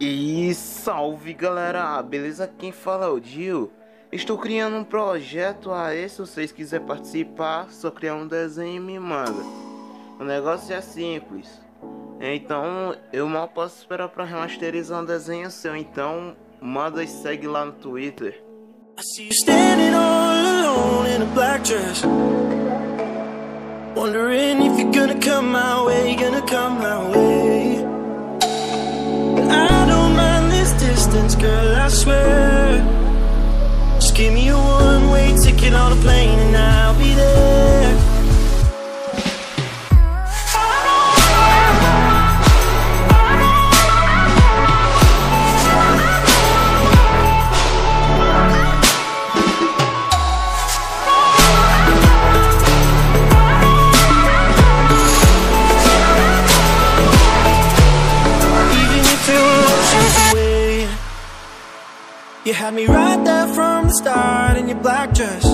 E salve galera, beleza? Quem fala é o Dio. Estou criando um projeto aí, se vocês quiserem participar, só criar um desenho e me manda. O negócio é simples. Então, eu mal posso esperar para remasterizar um desenho seu, então manda e segue lá no Twitter. I see you standing all alone in a black dress Wondering if you're gonna come my way, gonna come my way girl, I swear. Just give me a one-way ticket on You had me right there from the start in your black dress.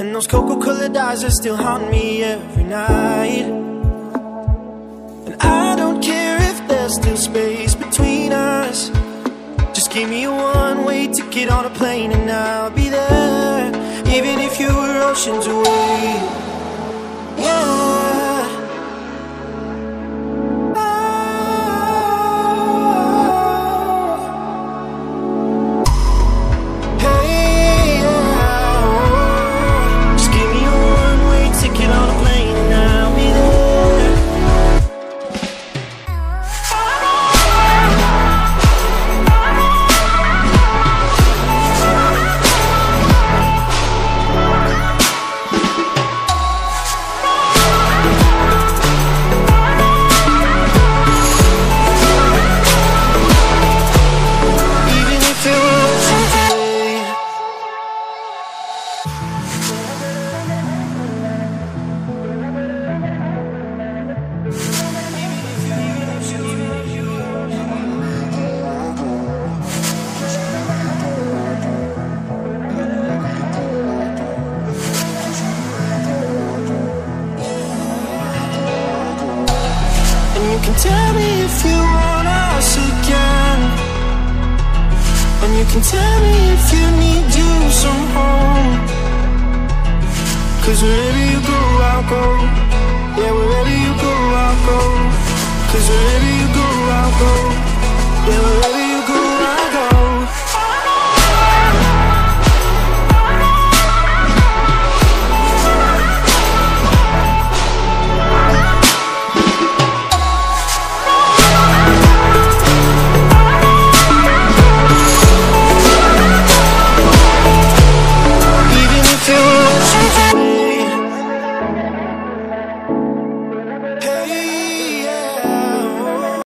And those cocoa-colored eyes are still haunt me every night. And I don't care if there's still space between us. Just give me a one-way ticket on a plane and I'll be there. Even if you were oceans away can tell me if you want us again. And you can tell me if you need you some home Cause wherever you go, I'll go. Yeah, wherever you go, I'll go. Cause wherever you go, I'll go. Yeah, wherever